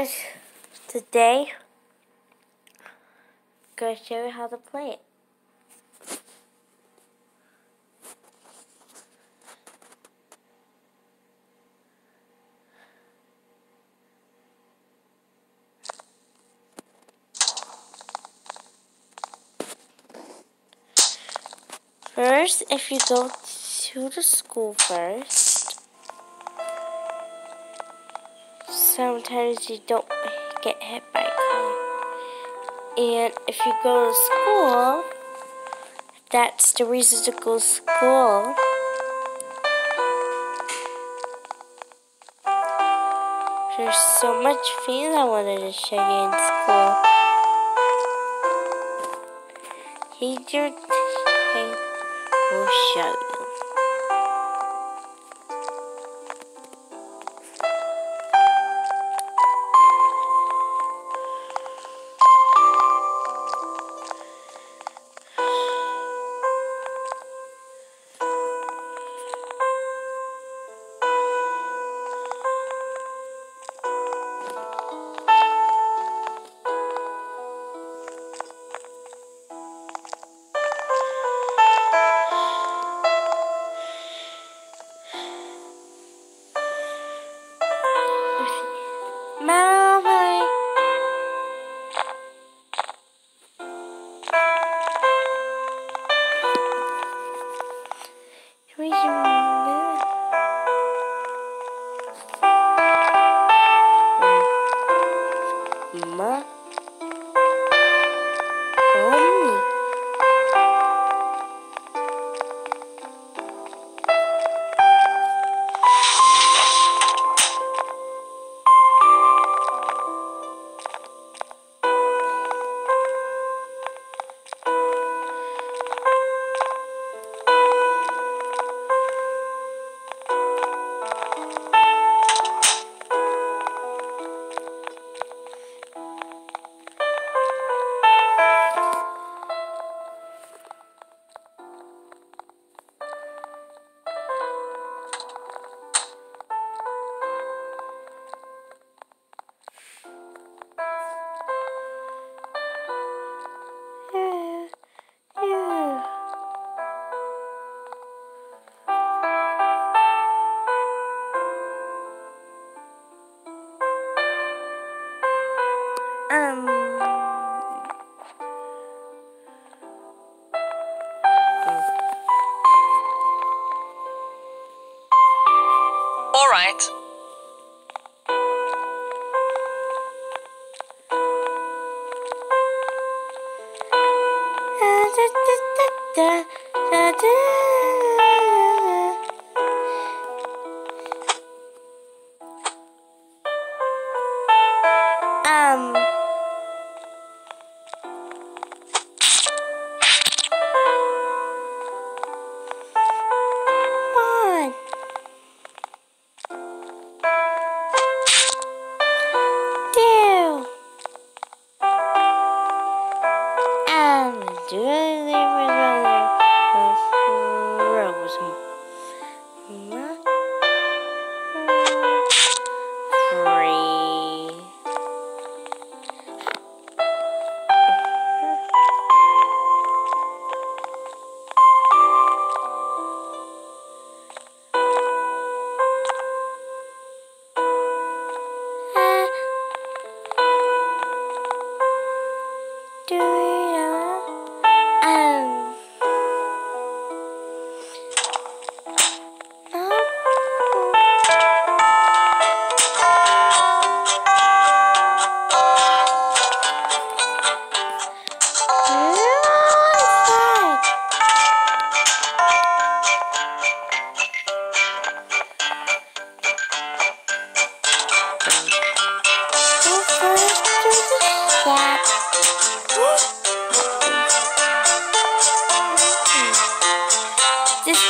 guys, today, I'm going to show you how to play it. First, if you go to the school first, sometimes you don't get hit by a car. And if you go to school, that's the reason to go to school. There's so much things I wanted to show you in school. Here's your tape will show you. Your mama? Ma. Right. Um.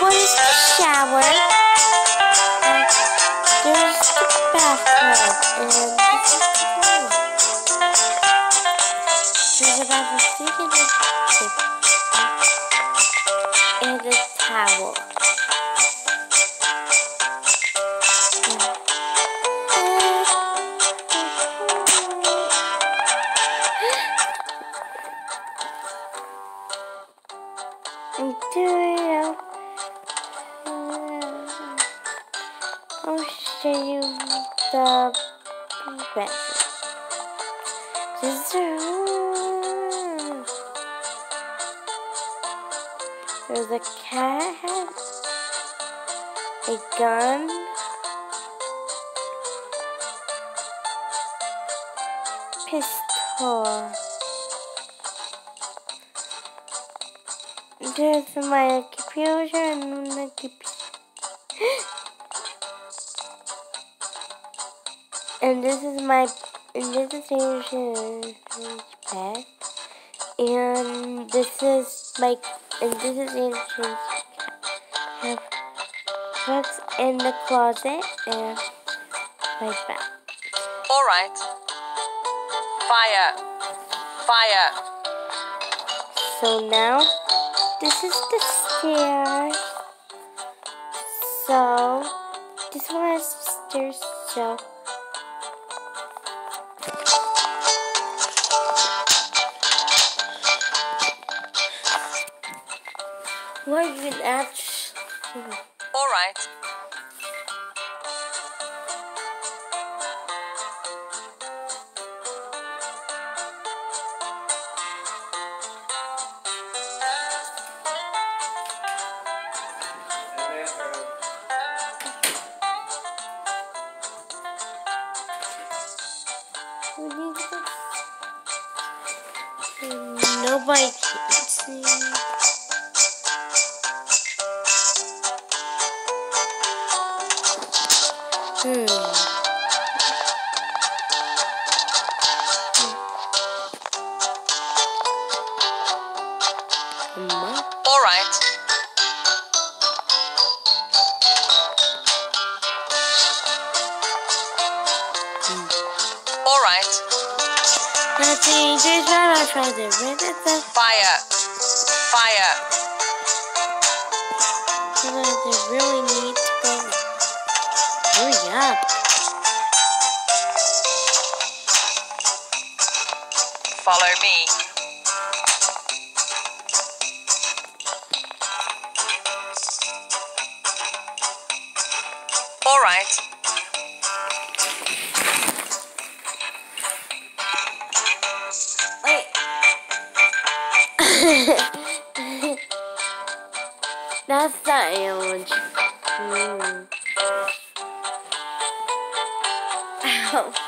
One the shower. There's the bathtub. And this is the toilet. There's a, and a towel. You the best. There's a cat, a gun, pistol. There's my computer and the computer. And this is my and this is bed. And this is my and this is Amy's have books in the closet and my bed. Alright. Fire. Fire. So now this is the stairs. So this one has stairs so What even actually? Alright. Nobody Mama? Alright. Alright. Nothing is right. I tried to rid of the Fire. Fire. fire. They really need to go. Hurry up. Follow me. Alright. Wait. That's not orange. Mm. Ow.